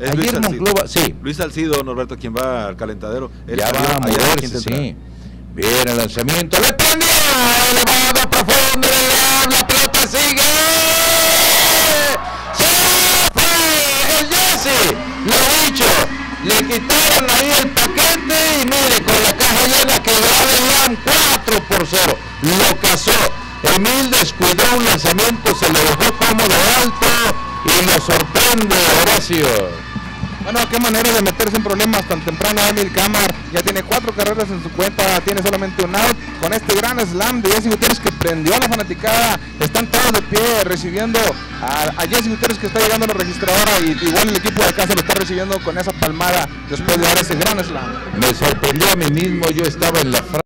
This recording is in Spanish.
Es Luis Ayer. Monclova, sí, Luis Salcido, Norberto, quien va al calentadero. Él ya va a de moverse, sí. Bien el lanzamiento, le prendió, elevado, profundo, le la pelota sigue. ¡Se fue! El Jesse, lo dicho, le quitaron ahí el paquete y mire, con la caja llena quedó Adelán 4 por 0. Lo cazó. Emil descuidó un lanzamiento, se lo dejó cómodo alto y lo sorprende Horacio. Bueno, qué manera de meterse en problemas tan temprano Emil Camar. Ya tiene cuatro carreras en su cuenta, tiene solamente un out. Con este gran slam de Jesse Gutiérrez que prendió a la fanaticada. Están todos de pie recibiendo a, a Jesse Gutiérrez que está llegando a la registradora y igual el equipo de casa lo está recibiendo con esa palmada después de dar ese gran slam. Me sorprendió a mí mismo, yo estaba en la franja